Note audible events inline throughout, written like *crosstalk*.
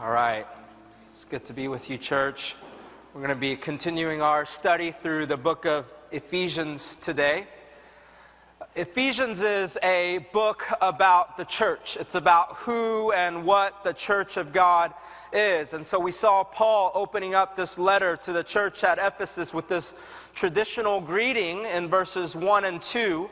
All right. It's good to be with you, church. We're going to be continuing our study through the book of Ephesians today. Ephesians is a book about the church. It's about who and what the church of God is. And so we saw Paul opening up this letter to the church at Ephesus with this traditional greeting in verses 1 and 2.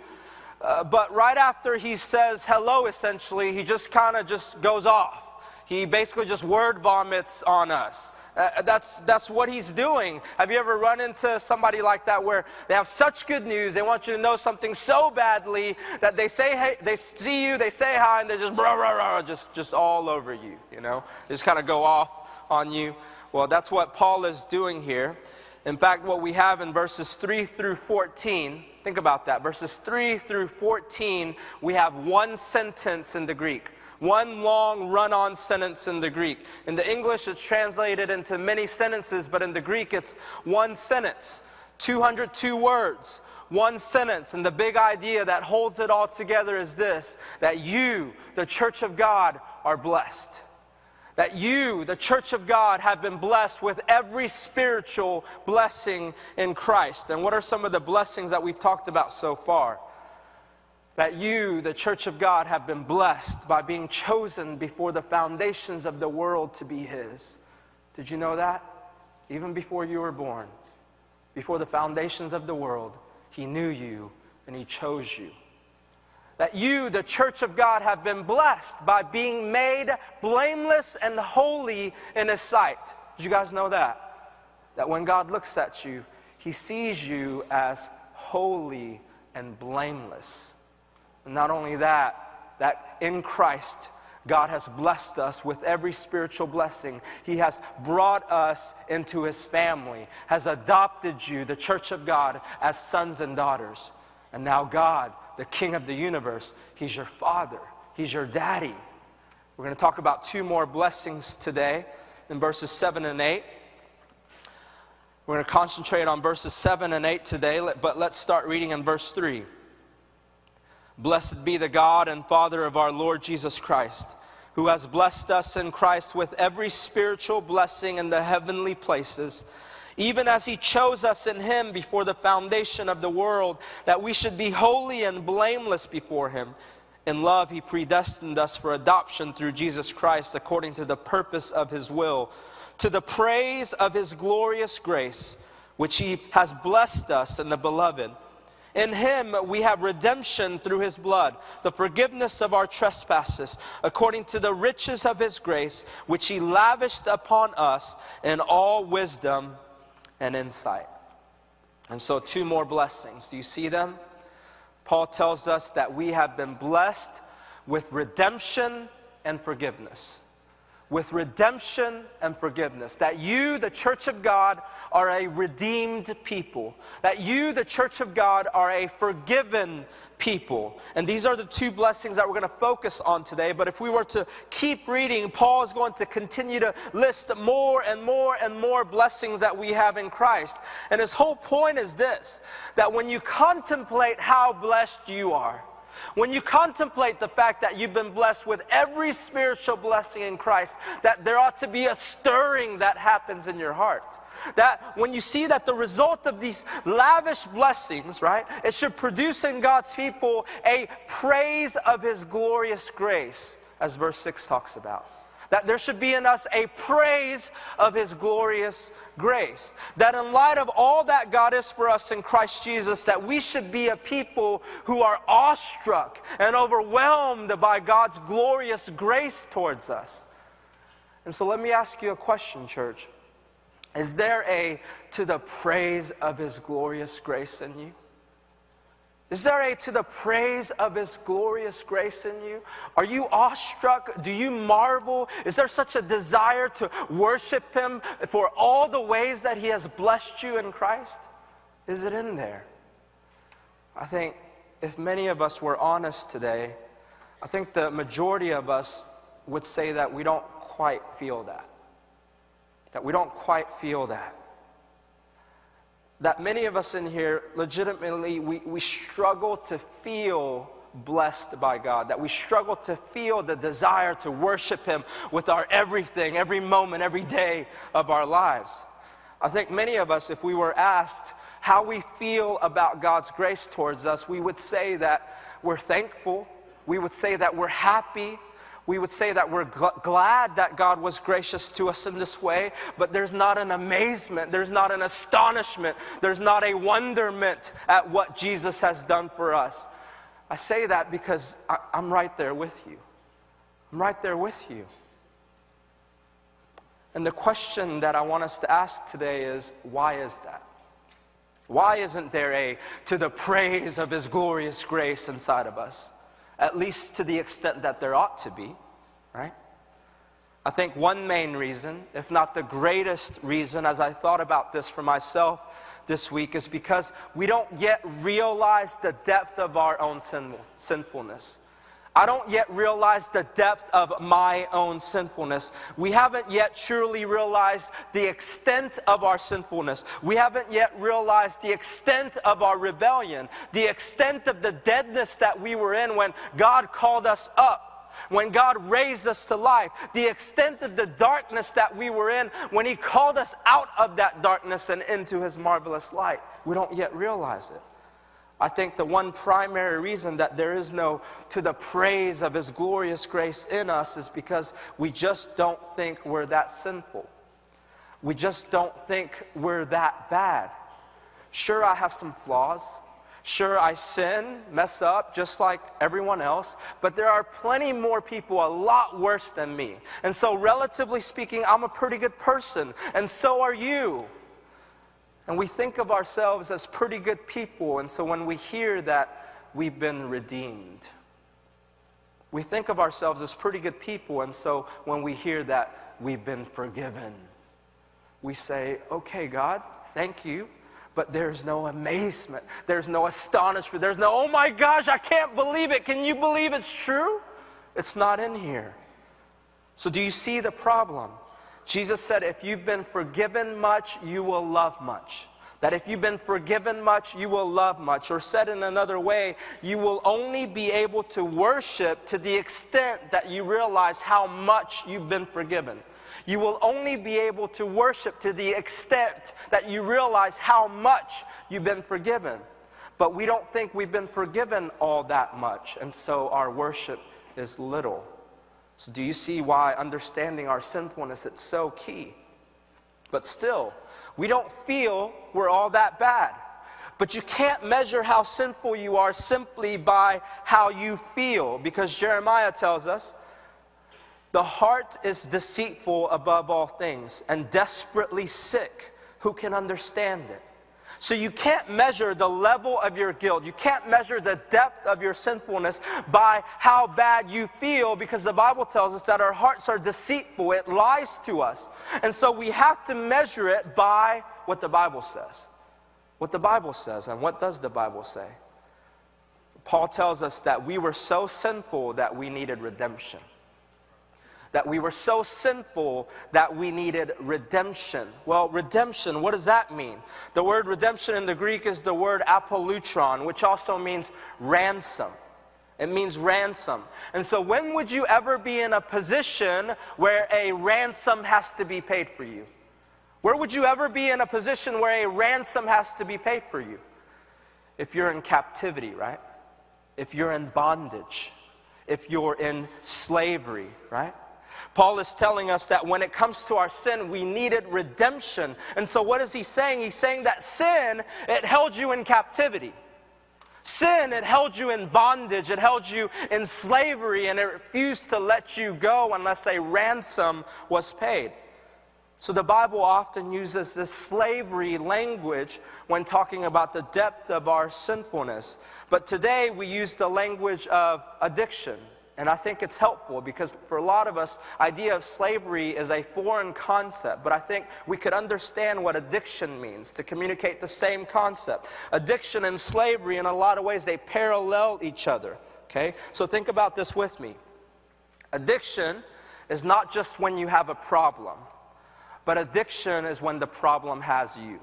Uh, but right after he says hello, essentially, he just kind of just goes off. He basically just word vomits on us. Uh, that's, that's what he's doing. Have you ever run into somebody like that where they have such good news, they want you to know something so badly that they say, hey, they see you, they say hi, and they just rah, rah, rah, just, just all over you, you know? They just kind of go off on you. Well, that's what Paul is doing here. In fact, what we have in verses 3 through 14, think about that. Verses 3 through 14, we have one sentence in the Greek. One long run on sentence in the Greek. In the English, it's translated into many sentences, but in the Greek, it's one sentence, 202 words, one sentence. And the big idea that holds it all together is this that you, the church of God, are blessed. That you, the church of God, have been blessed with every spiritual blessing in Christ. And what are some of the blessings that we've talked about so far? That you, the church of God, have been blessed by being chosen before the foundations of the world to be His. Did you know that? Even before you were born, before the foundations of the world, He knew you and He chose you. That you, the church of God, have been blessed by being made blameless and holy in His sight. Did you guys know that? That when God looks at you, He sees you as holy and blameless. And not only that, that in Christ, God has blessed us with every spiritual blessing. He has brought us into His family, has adopted you, the church of God, as sons and daughters. And now, God, the King of the universe, He's your Father, He's your daddy. We're going to talk about two more blessings today in verses 7 and 8. We're going to concentrate on verses 7 and 8 today, but let's start reading in verse 3. Blessed be the God and Father of our Lord Jesus Christ, who has blessed us in Christ with every spiritual blessing in the heavenly places, even as he chose us in him before the foundation of the world, that we should be holy and blameless before him. In love, he predestined us for adoption through Jesus Christ according to the purpose of his will, to the praise of his glorious grace, which he has blessed us in the beloved. In him we have redemption through his blood, the forgiveness of our trespasses, according to the riches of his grace, which he lavished upon us in all wisdom and insight. And so, two more blessings. Do you see them? Paul tells us that we have been blessed with redemption and forgiveness with redemption and forgiveness. That you, the church of God, are a redeemed people. That you, the church of God, are a forgiven people. And these are the two blessings that we're going to focus on today. But if we were to keep reading, Paul is going to continue to list more and more and more blessings that we have in Christ. And his whole point is this that when you contemplate how blessed you are, when you contemplate the fact that you've been blessed with every spiritual blessing in Christ, that there ought to be a stirring that happens in your heart. That when you see that the result of these lavish blessings, right, it should produce in God's people a praise of His glorious grace, as verse 6 talks about. That there should be in us a praise of His glorious grace. That in light of all that God is for us in Christ Jesus, that we should be a people who are awestruck and overwhelmed by God's glorious grace towards us. And so let me ask you a question, church. Is there a to the praise of His glorious grace in you? Is there a to the praise of His glorious grace in you? Are you awestruck? Do you marvel? Is there such a desire to worship Him for all the ways that He has blessed you in Christ? Is it in there? I think if many of us were honest today, I think the majority of us would say that we don't quite feel that. That we don't quite feel that that many of us in here legitimately we, we struggle to feel blessed by God, that we struggle to feel the desire to worship Him with our everything, every moment, every day of our lives. I think many of us, if we were asked how we feel about God's grace towards us, we would say that we're thankful, we would say that we're happy, we would say that we're gl- glad that God was gracious to us in this way, but there's not an amazement, there's not an astonishment, there's not a wonderment at what Jesus has done for us. I say that because I, I'm right there with you. I'm right there with you. And the question that I want us to ask today is why is that? Why isn't there a to the praise of His glorious grace inside of us? At least to the extent that there ought to be, right? I think one main reason, if not the greatest reason, as I thought about this for myself this week, is because we don't yet realize the depth of our own sinfulness. I don't yet realize the depth of my own sinfulness. We haven't yet truly realized the extent of our sinfulness. We haven't yet realized the extent of our rebellion, the extent of the deadness that we were in when God called us up when God raised us to life, the extent of the darkness that we were in when He called us out of that darkness and into His marvelous light. We don't yet realize it. I think the one primary reason that there is no to the praise of His glorious grace in us is because we just don't think we're that sinful. We just don't think we're that bad. Sure, I have some flaws. Sure, I sin, mess up, just like everyone else, but there are plenty more people a lot worse than me. And so, relatively speaking, I'm a pretty good person, and so are you. And we think of ourselves as pretty good people. And so when we hear that we've been redeemed, we think of ourselves as pretty good people. And so when we hear that we've been forgiven, we say, okay, God, thank you. But there's no amazement. There's no astonishment. There's no, oh my gosh, I can't believe it. Can you believe it's true? It's not in here. So, do you see the problem? Jesus said, if you've been forgiven much, you will love much. That if you've been forgiven much, you will love much. Or said in another way, you will only be able to worship to the extent that you realize how much you've been forgiven. You will only be able to worship to the extent that you realize how much you've been forgiven. But we don't think we've been forgiven all that much, and so our worship is little. So, do you see why understanding our sinfulness is so key? But still, we don't feel we're all that bad. But you can't measure how sinful you are simply by how you feel, because Jeremiah tells us the heart is deceitful above all things and desperately sick. Who can understand it? So you can't measure the level of your guilt. You can't measure the depth of your sinfulness by how bad you feel because the Bible tells us that our hearts are deceitful. It lies to us. And so we have to measure it by what the Bible says. What the Bible says. And what does the Bible say? Paul tells us that we were so sinful that we needed redemption that we were so sinful that we needed redemption. Well, redemption, what does that mean? The word redemption in the Greek is the word apolutron, which also means ransom. It means ransom. And so, when would you ever be in a position where a ransom has to be paid for you? Where would you ever be in a position where a ransom has to be paid for you? If you're in captivity, right? If you're in bondage, if you're in slavery, right? Paul is telling us that when it comes to our sin, we needed redemption. And so, what is he saying? He's saying that sin, it held you in captivity. Sin, it held you in bondage, it held you in slavery, and it refused to let you go unless a ransom was paid. So the Bible often uses this slavery language when talking about the depth of our sinfulness. But today we use the language of addiction and I think it's helpful because for a lot of us, idea of slavery is a foreign concept, but I think we could understand what addiction means to communicate the same concept. Addiction and slavery, in a lot of ways, they parallel each other. Okay? So think about this with me. Addiction is not just when you have a problem, but addiction is when the problem has you.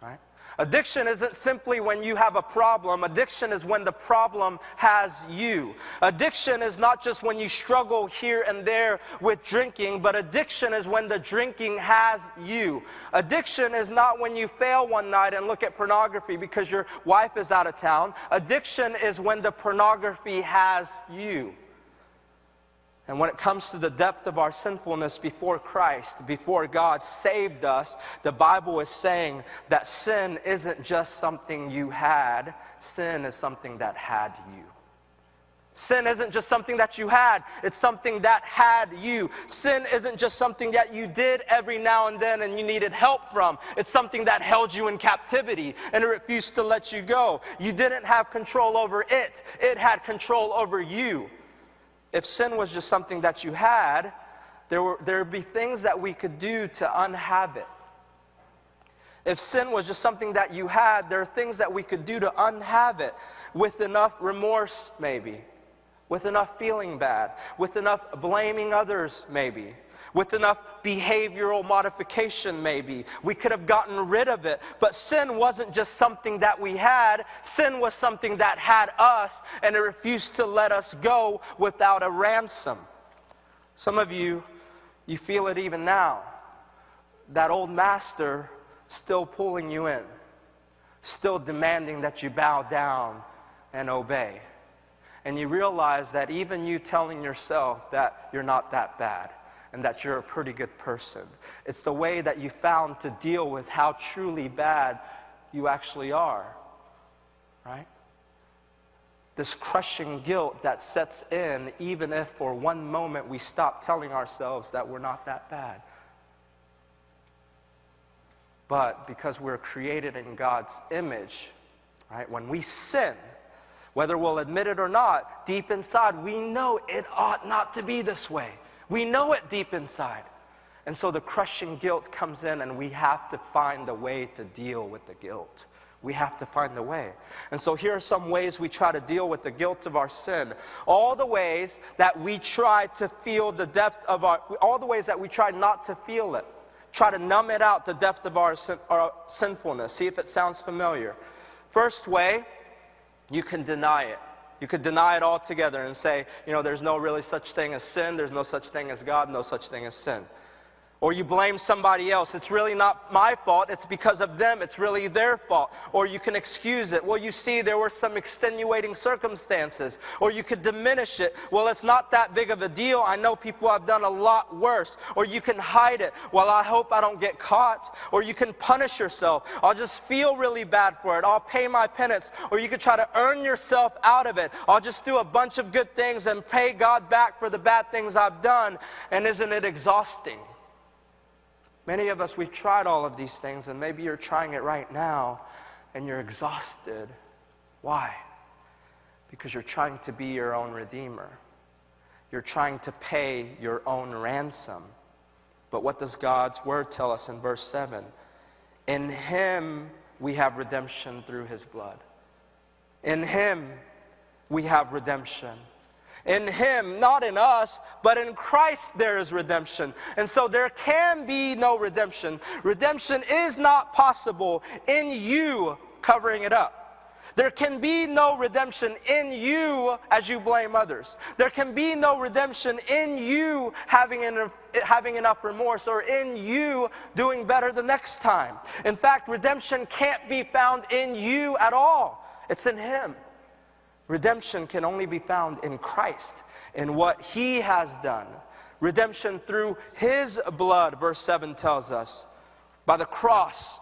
Right? Addiction isn't simply when you have a problem, addiction is when the problem has you. Addiction is not just when you struggle here and there with drinking, but addiction is when the drinking has you. Addiction is not when you fail one night and look at pornography because your wife is out of town. Addiction is when the pornography has you. And when it comes to the depth of our sinfulness before Christ, before God saved us, the Bible is saying that sin isn't just something you had, sin is something that had you. Sin isn't just something that you had, it's something that had you. Sin isn't just something that you did every now and then and you needed help from. It's something that held you in captivity and it refused to let you go. You didn't have control over it, it had control over you. If sin was just something that you had, there, were, there would be things that we could do to unhave it. If sin was just something that you had, there are things that we could do to unhave it with enough remorse, maybe, with enough feeling bad, with enough blaming others, maybe with enough behavioral modification, maybe. We could have gotten rid of it. But sin wasn't just something that we had, sin was something that had us, and it refused to let us go without a ransom. Some of you, you feel it even now. That old master still pulling you in, still demanding that you bow down and obey. And you realize that even you telling yourself that you're not that bad, and that you're a pretty good person. It's the way that you found to deal with how truly bad you actually are, right? This crushing guilt that sets in, even if for one moment we stop telling ourselves that we're not that bad. But because we're created in God's image, right, when we sin, whether we'll admit it or not, deep inside, we know it ought not to be this way. We know it deep inside. And so the crushing guilt comes in, and we have to find a way to deal with the guilt. We have to find a way. And so here are some ways we try to deal with the guilt of our sin. All the ways that we try to feel the depth of our, all the ways that we try not to feel it. Try to numb it out, the depth of our, sin, our sinfulness. See if it sounds familiar. First way, you can deny it. You could deny it altogether and say, you know, there's no really such thing as sin, there's no such thing as God, no such thing as sin. Or you blame somebody else. It's really not my fault. It's because of them. It's really their fault. Or you can excuse it. Well, you see, there were some extenuating circumstances. Or you could diminish it. Well, it's not that big of a deal. I know people have done a lot worse. Or you can hide it. Well, I hope I don't get caught. Or you can punish yourself. I'll just feel really bad for it. I'll pay my penance. Or you could try to earn yourself out of it. I'll just do a bunch of good things and pay God back for the bad things I've done. And isn't it exhausting? Many of us, we've tried all of these things, and maybe you're trying it right now and you're exhausted. Why? Because you're trying to be your own redeemer. You're trying to pay your own ransom. But what does God's word tell us in verse 7? In Him we have redemption through His blood. In Him we have redemption. In Him, not in us, but in Christ there is redemption. And so there can be no redemption. Redemption is not possible in you covering it up. There can be no redemption in you as you blame others. There can be no redemption in you having enough, having enough remorse or in you doing better the next time. In fact, redemption can't be found in you at all, it's in Him. Redemption can only be found in Christ, in what He has done. Redemption through His blood, verse 7 tells us. By the cross,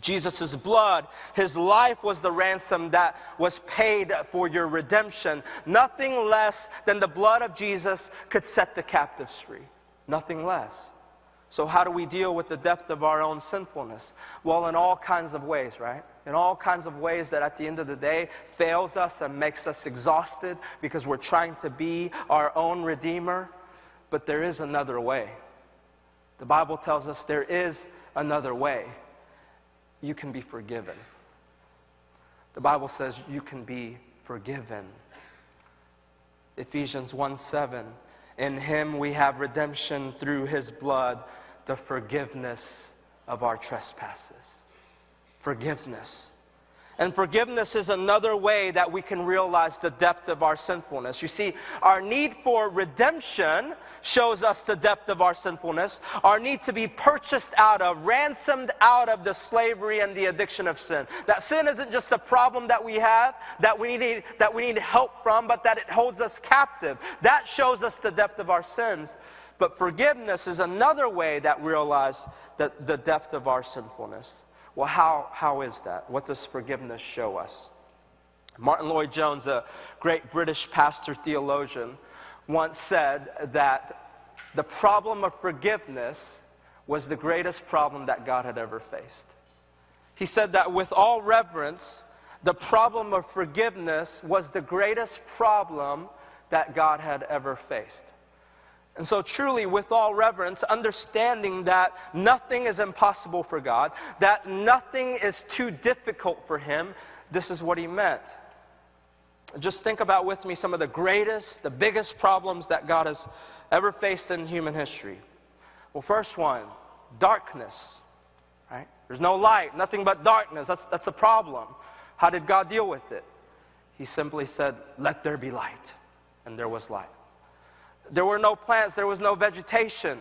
Jesus' blood, His life was the ransom that was paid for your redemption. Nothing less than the blood of Jesus could set the captives free. Nothing less. So, how do we deal with the depth of our own sinfulness? Well, in all kinds of ways, right? In all kinds of ways that at the end of the day fails us and makes us exhausted because we're trying to be our own Redeemer. But there is another way. The Bible tells us there is another way. You can be forgiven. The Bible says you can be forgiven. Ephesians 1 7. In him we have redemption through his blood the forgiveness of our trespasses. forgiveness. And forgiveness is another way that we can realize the depth of our sinfulness. You see, our need for redemption shows us the depth of our sinfulness. Our need to be purchased out of, ransomed out of the slavery and the addiction of sin. That sin isn't just a problem that we have, that we need, that we need help from, but that it holds us captive. That shows us the depth of our sins. But forgiveness is another way that we realize that the depth of our sinfulness. Well, how, how is that? What does forgiveness show us? Martyn Lloyd-Jones, a great British pastor theologian, once said that the problem of forgiveness was the greatest problem that God had ever faced. He said that with all reverence, the problem of forgiveness was the greatest problem that God had ever faced. And so, truly, with all reverence, understanding that nothing is impossible for God, that nothing is too difficult for Him, this is what He meant. Just think about with me some of the greatest, the biggest problems that God has ever faced in human history. Well, first one darkness, right? There's no light, nothing but darkness. That's, that's a problem. How did God deal with it? He simply said, Let there be light. And there was light. There were no plants, there was no vegetation.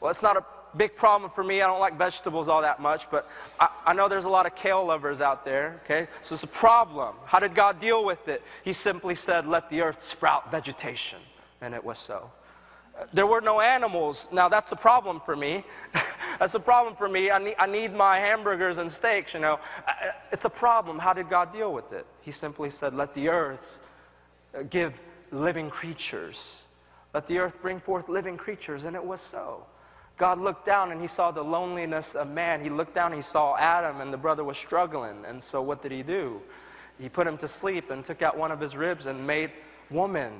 Well, it's not a big problem for me. I don't like vegetables all that much, but I, I, know there's a lot of kale lovers out there, okay? So it's a problem. How did God deal with it? He simply said, Let the earth sprout vegetation. And it was so. There were no animals. Now, that's a problem for me. *laughs* that's a problem for me. I need, I need my hamburgers and steaks, you know. It's a problem. How did God deal with it? He simply said, Let the earth uh, give living creatures let the earth bring forth living creatures, and it was so. God looked down and he saw the loneliness of man. He looked down and he saw Adam, and the brother was struggling. And so, what did he do? He put him to sleep and took out one of his ribs and made woman.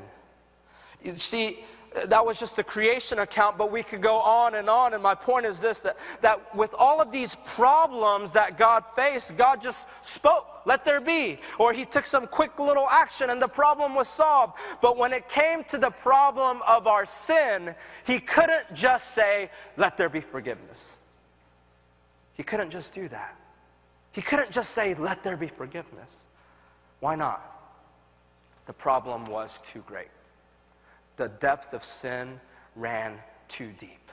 You see, that was just a creation account, but we could go on and on. And my point is this that, that with all of these problems that God faced, God just spoke, let there be. Or he took some quick little action and the problem was solved. But when it came to the problem of our sin, he couldn't just say, let there be forgiveness. He couldn't just do that. He couldn't just say, let there be forgiveness. Why not? The problem was too great the depth of sin ran too deep.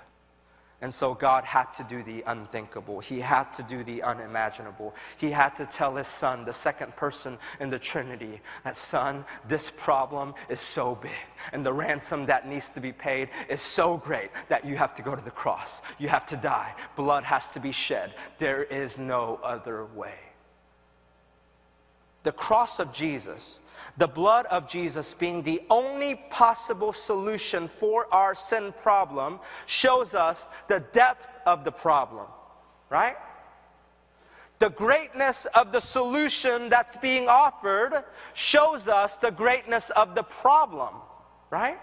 And so God had to do the unthinkable. He had to do the unimaginable. He had to tell his son, the second person in the Trinity, that son, this problem is so big. And the ransom that needs to be paid is so great that you have to go to the cross. You have to die. Blood has to be shed. There is no other way. The cross of Jesus the blood of Jesus being the only possible solution for our sin problem shows us the depth of the problem, right? The greatness of the solution that's being offered shows us the greatness of the problem, right?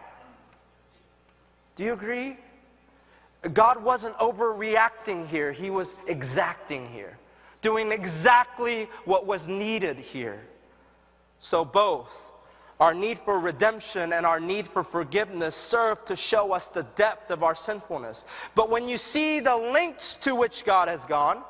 Do you agree? God wasn't overreacting here, He was exacting here, doing exactly what was needed here. So, both our need for redemption and our need for forgiveness serve to show us the depth of our sinfulness. But when you see the lengths to which God has gone,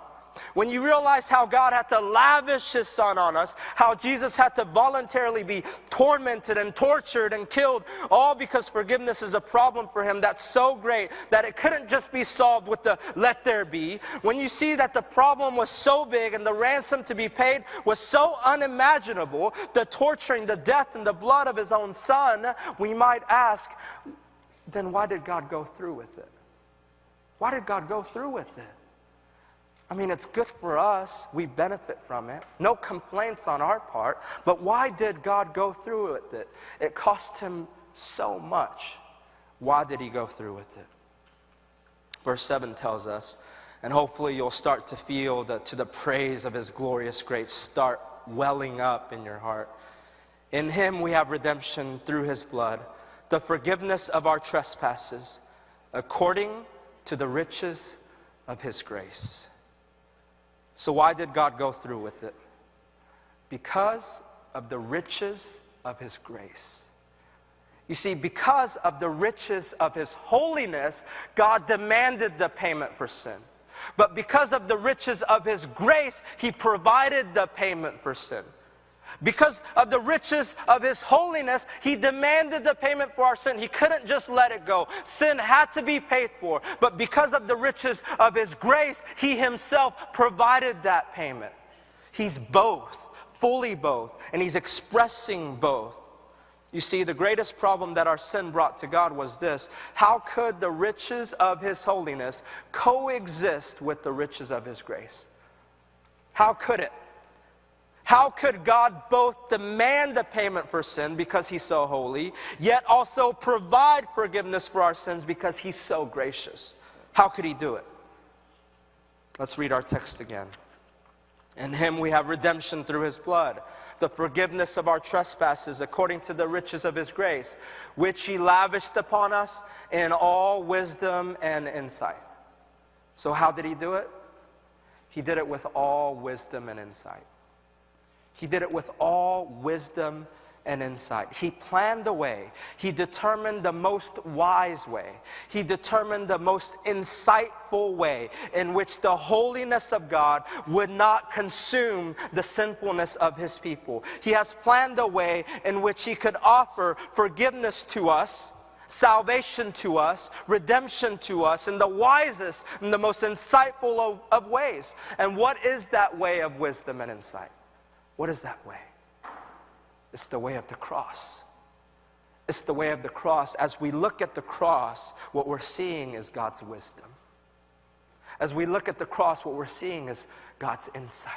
when you realize how God had to lavish his son on us, how Jesus had to voluntarily be tormented and tortured and killed, all because forgiveness is a problem for him that's so great that it couldn't just be solved with the let there be. When you see that the problem was so big and the ransom to be paid was so unimaginable, the torturing, the death, and the blood of his own son, we might ask, then why did God go through with it? Why did God go through with it? I mean, it's good for us. We benefit from it. No complaints on our part. But why did God go through with it? It cost him so much. Why did he go through with it? Verse 7 tells us, and hopefully you'll start to feel that to the praise of his glorious grace start welling up in your heart. In him we have redemption through his blood, the forgiveness of our trespasses, according to the riches of his grace. So, why did God go through with it? Because of the riches of His grace. You see, because of the riches of His holiness, God demanded the payment for sin. But because of the riches of his grace, he provided the payment for sin. Because of the riches of his holiness, he demanded the payment for our sin. He couldn't just let it go. Sin had to be paid for. But because of the riches of his grace, he himself provided that payment. He's both, fully both, and he's expressing both. You see, the greatest problem that our sin brought to God was this how could the riches of His holiness coexist with the riches of His grace? How could it? How could God both demand the payment for sin because He's so holy, yet also provide forgiveness for our sins because He's so gracious? How could He do it? Let's read our text again. In Him we have redemption through His blood the forgiveness of our trespasses according to the riches of his grace, which he lavished upon us in all wisdom and insight. So, how did he do it? He did it with all wisdom and insight. He did it with all wisdom and insight. He planned the way. He determined the most wise way. He determined the most insightful way in which the holiness of God would not consume the sinfulness of his people. He has planned a way in which he could offer forgiveness to us. Salvation to us, redemption to us, in the wisest and the most insightful of, of ways. And what is that way of wisdom and insight? What is that way? It's the way of the cross. It's the way of the cross. As we look at the cross, what we're seeing is God's wisdom. As we look at the cross, what we're seeing is God's insight.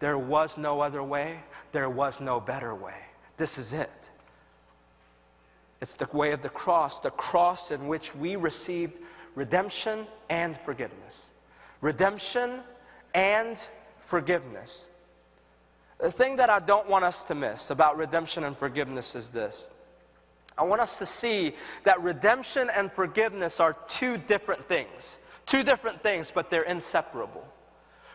There was no other way, there was no better way. This is it. It's the way of the cross, the cross in which we received redemption and forgiveness. Redemption and forgiveness. The thing that I don't want us to miss about redemption and forgiveness is this. I want us to see that redemption and forgiveness are two different things. Two different things, but they're inseparable.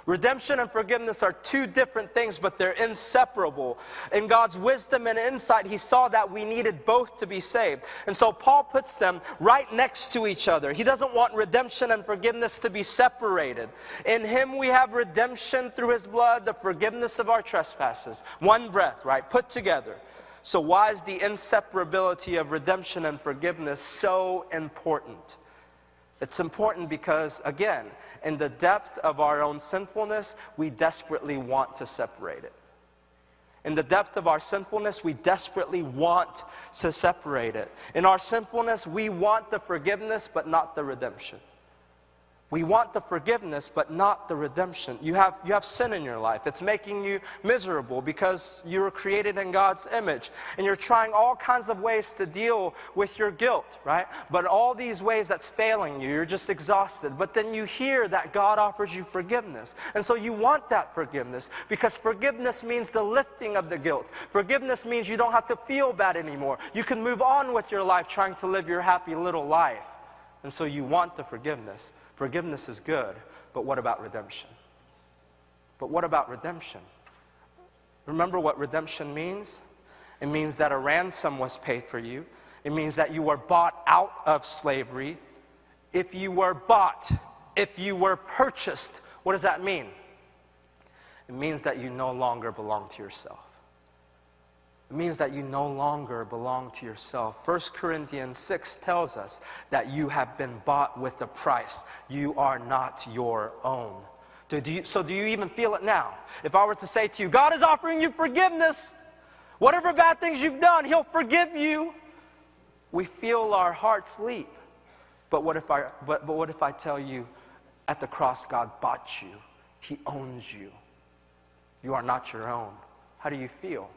Redemption and forgiveness are two different things, but they're inseparable. In God's wisdom and insight, He saw that we needed both to be saved. And so Paul puts them right next to each other. He doesn't want redemption and forgiveness to be separated. In Him, we have redemption through His blood, the forgiveness of our trespasses. One breath, right? Put together. So, why is the inseparability of redemption and forgiveness so important? It's important because, again, in the depth of our own sinfulness, we desperately want to separate it. In the depth of our sinfulness, we desperately want to separate it. In our sinfulness, we want the forgiveness, but not the redemption. We want the forgiveness, but not the redemption. You have, you have sin in your life. It's making you miserable because you were created in God's image. And you're trying all kinds of ways to deal with your guilt, right? But all these ways that's failing you, you're just exhausted. But then you hear that God offers you forgiveness. And so you want that forgiveness because forgiveness means the lifting of the guilt. Forgiveness means you don't have to feel bad anymore. You can move on with your life trying to live your happy little life. And so you want the forgiveness. Forgiveness is good, but what about redemption? But what about redemption? Remember what redemption means? It means that a ransom was paid for you. It means that you were bought out of slavery. If you were bought, if you were purchased, what does that mean? It means that you no longer belong to yourself. It means that you no longer belong to yourself. 1 Corinthians 6 tells us that you have been bought with a price. You are not your own. Do you, so, do you even feel it now? If I were to say to you, God is offering you forgiveness, whatever bad things you've done, He'll forgive you. We feel our hearts leap. But what if I, but, but what if I tell you, at the cross, God bought you, He owns you. You are not your own. How do you feel?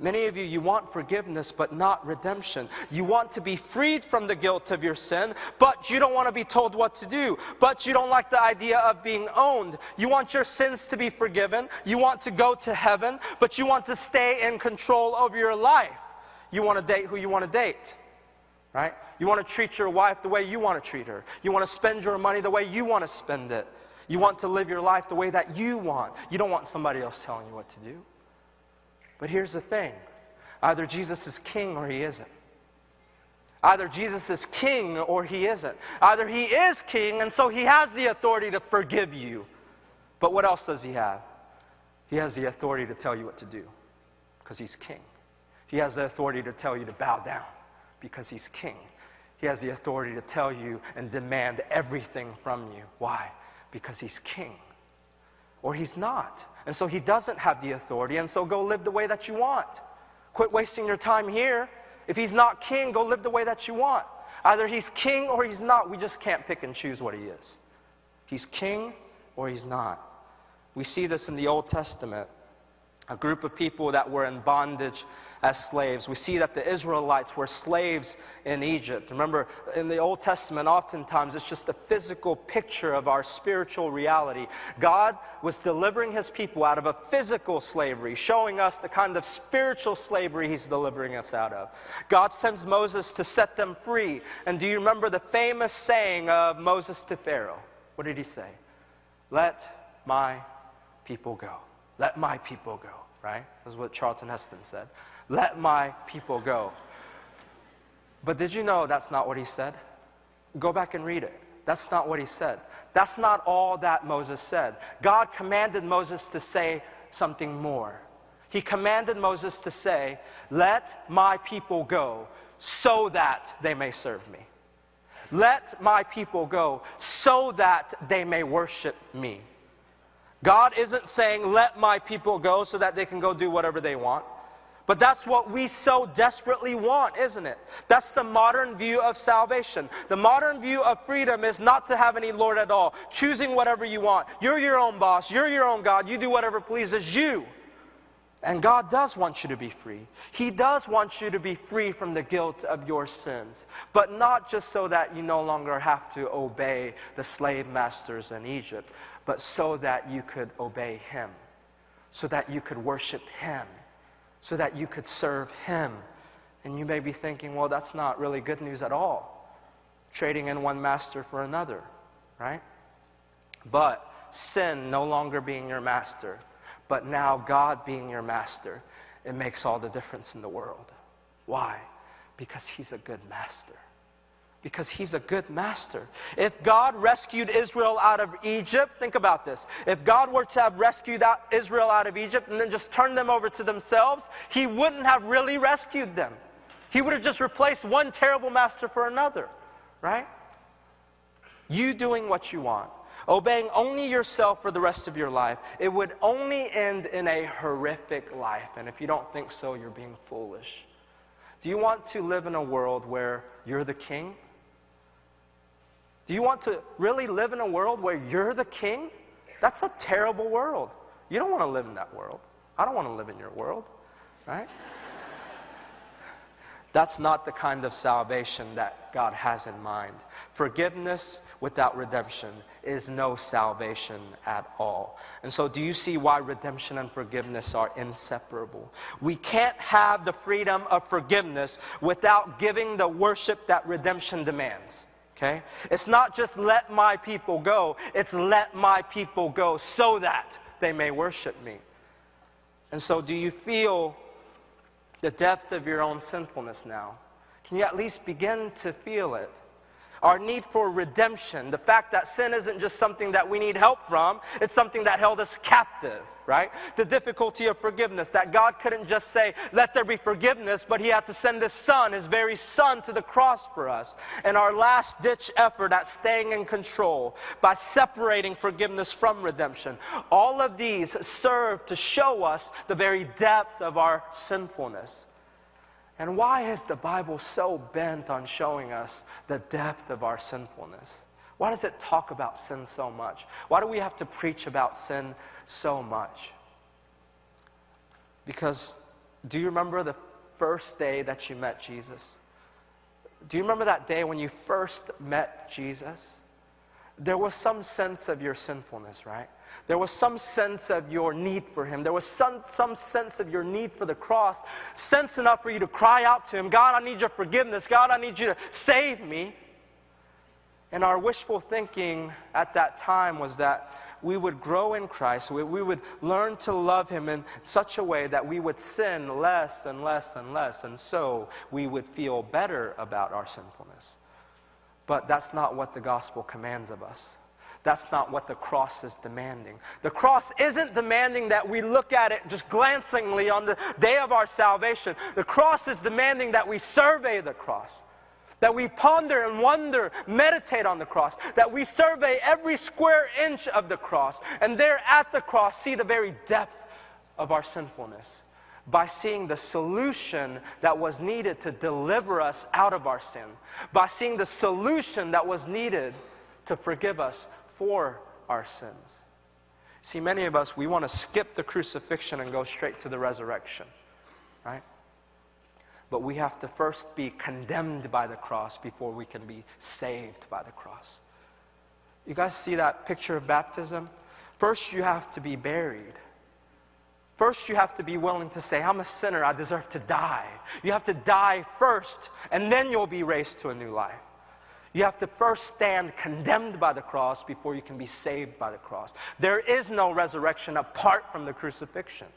Many of you, you want forgiveness, but not redemption. You want to be freed from the guilt of your sin, but you don't want to be told what to do. But you don't like the idea of being owned. You want your sins to be forgiven. You want to go to heaven, but you want to stay in control of your life. You want to date who you want to date, right? You want to treat your wife the way you want to treat her. You want to spend your money the way you want to spend it. You want to live your life the way that you want. You don't want somebody else telling you what to do. But here's the thing either Jesus is king or he isn't. Either Jesus is king or he isn't. Either he is king and so he has the authority to forgive you. But what else does he have? He has the authority to tell you what to do because he's king. He has the authority to tell you to bow down because he's king. He has the authority to tell you and demand everything from you. Why? Because he's king. Or he's not. And so he doesn't have the authority, and so go live the way that you want. Quit wasting your time here. If he's not king, go live the way that you want. Either he's king or he's not. We just can't pick and choose what he is. He's king or he's not. We see this in the Old Testament a group of people that were in bondage as slaves. We see that the Israelites were slaves in Egypt. Remember, in the Old Testament, oftentimes it's just a physical picture of our spiritual reality. God was delivering his people out of a physical slavery, showing us the kind of spiritual slavery he's delivering us out of. God sends Moses to set them free. And do you remember the famous saying of Moses to Pharaoh? What did he say? Let my people go. Let my people go, right? That's what Charlton Heston said. Let my people go. But did you know that's not what he said? Go back and read it. That's not what he said. That's not all that Moses said. God commanded Moses to say something more. He commanded Moses to say, Let my people go so that they may serve me. Let my people go so that they may worship me. God isn't saying, let my people go so that they can go do whatever they want. But that's what we so desperately want, isn't it? That's the modern view of salvation. The modern view of freedom is not to have any Lord at all, choosing whatever you want. You're your own boss, you're your own God, you do whatever pleases you. And God does want you to be free. He does want you to be free from the guilt of your sins, but not just so that you no longer have to obey the slave masters in Egypt, but so that you could obey Him, so that you could worship Him, so that you could serve Him. And you may be thinking, well, that's not really good news at all. Trading in one master for another, right? But sin no longer being your master, but now God being your master, it makes all the difference in the world. Why? Because He's a good master because he's a good master. If God rescued Israel out of Egypt, think about this. If God were to have rescued Israel out of Egypt and then just turned them over to themselves, he wouldn't have really rescued them. He would have just replaced one terrible master for another, right? You doing what you want, obeying only yourself for the rest of your life, it would only end in a horrific life. And if you don't think so, you're being foolish. Do you want to live in a world where you're the king? Do you want to really live in a world where you're the king? That's a terrible world. You don't want to live in that world. I don't want to live in your world, right? *laughs* That's not the kind of salvation that God has in mind. Forgiveness without redemption is no salvation at all. And so, do you see why redemption and forgiveness are inseparable? We can't have the freedom of forgiveness without giving the worship that redemption demands. Okay? It's not just let my people go, it's let my people go so that they may worship me. And so, do you feel the depth of your own sinfulness now? Can you at least begin to feel it? Our need for redemption, the fact that sin isn't just something that we need help from, it's something that held us captive right? The difficulty of forgiveness, that God couldn't just say, let there be forgiveness, but He had to send His Son, His very Son, to the cross for us. And our last ditch effort at staying in control by separating forgiveness from redemption. All of these serve to show us the very depth of our sinfulness. And why is the Bible so bent on showing us the depth of our sinfulness? Why does it talk about sin so much? Why do we have to preach about sin so much. Because do you remember the first day that you met Jesus? Do you remember that day when you first met Jesus? There was some sense of your sinfulness, right? There was some sense of your need for Him. There was some, some sense of your need for the cross, sense enough for you to cry out to Him God, I need your forgiveness. God, I need you to save me. And our wishful thinking at that time was that we would grow in Christ. We, we would learn to love Him in such a way that we would sin less and less and less. And so we would feel better about our sinfulness. But that's not what the gospel commands of us. That's not what the cross is demanding. The cross isn't demanding that we look at it just glancingly on the day of our salvation. The cross is demanding that we survey the cross, that we ponder and wonder, meditate on the cross, that we survey every square inch of the cross, and there at the cross see the very depth of our sinfulness by seeing the solution that was needed to deliver us out of our sin, by seeing the solution that was needed to forgive us for our sins. See, many of us, we want to skip the crucifixion and go straight to the resurrection, right? But we have to first be condemned by the cross before we can be saved by the cross. You guys see that picture of baptism? First, you have to be buried. First, you have to be willing to say, I'm a sinner, I deserve to die. You have to die first, and then you'll be raised to a new life. You have to first stand condemned by the cross before you can be saved by the cross. There is no resurrection apart from the crucifixion.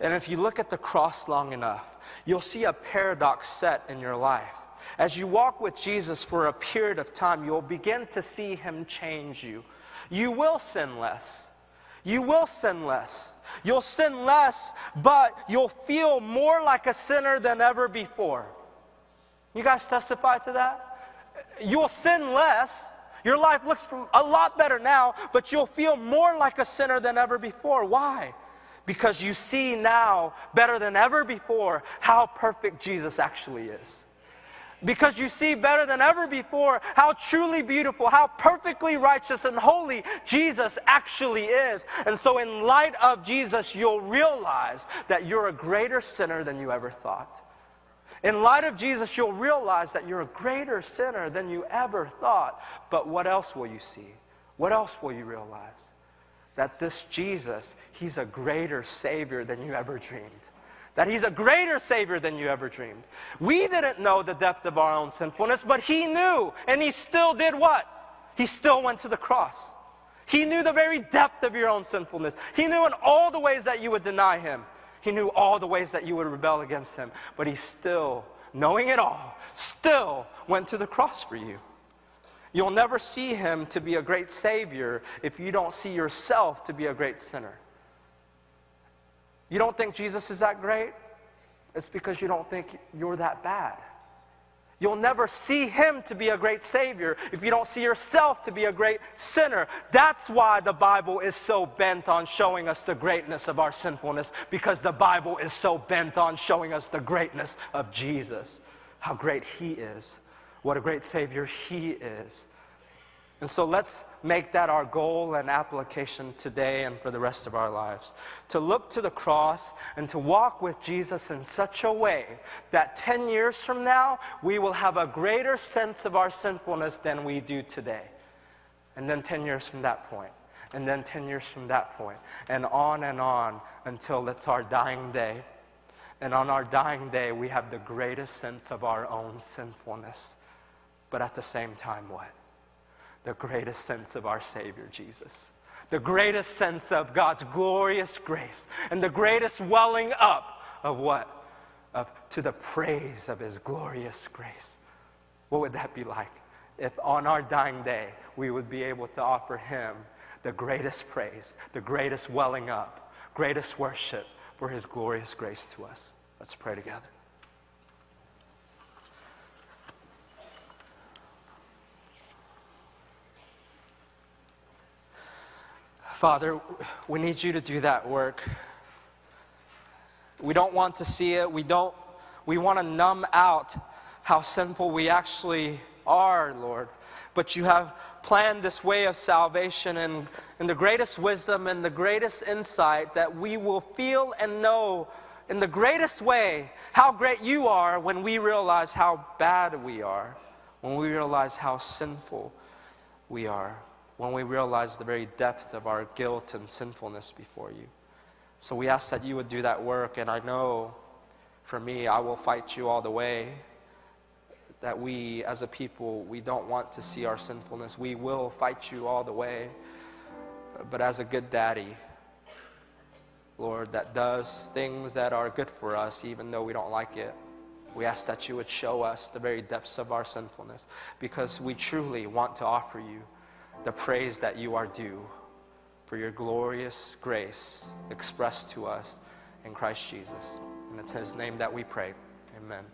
And if you look at the cross long enough, you'll see a paradox set in your life. As you walk with Jesus for a period of time, you'll begin to see him change you. You will sin less. You will sin less. You'll sin less, but you'll feel more like a sinner than ever before. You guys testify to that? You'll sin less. Your life looks a lot better now, but you'll feel more like a sinner than ever before. Why? Because you see now, better than ever before, how perfect Jesus actually is. Because you see better than ever before how truly beautiful, how perfectly righteous and holy Jesus actually is. And so, in light of Jesus, you'll realize that you're a greater sinner than you ever thought. In light of Jesus, you'll realize that you're a greater sinner than you ever thought. But what else will you see? What else will you realize? That this Jesus, He's a greater Savior than you ever dreamed. That He's a greater Savior than you ever dreamed. We didn't know the depth of our own sinfulness, but He knew. And He still did what? He still went to the cross. He knew the very depth of your own sinfulness. He knew in all the ways that you would deny Him. He knew all the ways that you would rebel against him, but he still, knowing it all, still went to the cross for you. You'll never see him to be a great savior if you don't see yourself to be a great sinner. You don't think Jesus is that great? It's because you don't think you're that bad. You'll never see him to be a great savior if you don't see yourself to be a great sinner. That's why the Bible is so bent on showing us the greatness of our sinfulness, because the Bible is so bent on showing us the greatness of Jesus, how great he is, what a great savior he is. And so let's make that our goal and application today and for the rest of our lives. To look to the cross and to walk with Jesus in such a way that 10 years from now, we will have a greater sense of our sinfulness than we do today. And then 10 years from that point, and then 10 years from that point, and on and on until it's our dying day. And on our dying day, we have the greatest sense of our own sinfulness. But at the same time, what? The greatest sense of our Savior Jesus, the greatest sense of God's glorious grace, and the greatest welling up of what? Of to the praise of His glorious grace. What would that be like? If on our dying day we would be able to offer Him the greatest praise, the greatest welling up, greatest worship for His glorious grace to us. Let's pray together. Father, we need you to do that work. We don't want to see it. We don't we want to numb out how sinful we actually are, Lord. But you have planned this way of salvation and in the greatest wisdom and the greatest insight that we will feel and know in the greatest way how great you are when we realize how bad we are, when we realize how sinful we are when we realize the very depth of our guilt and sinfulness before you. So we ask that you would do that work, and I know for me, I will fight you all the way. That we, as a people, we don't want to see our sinfulness. We will fight you all the way. but as a good daddy, Lord, that does things that are good for us, even though we don't like it. We ask that you would show us the very depths of our sinfulness because we truly want to offer you the praise that you are due for your glorious grace expressed to us in Christ Jesus. And it's His name that we pray. Amen.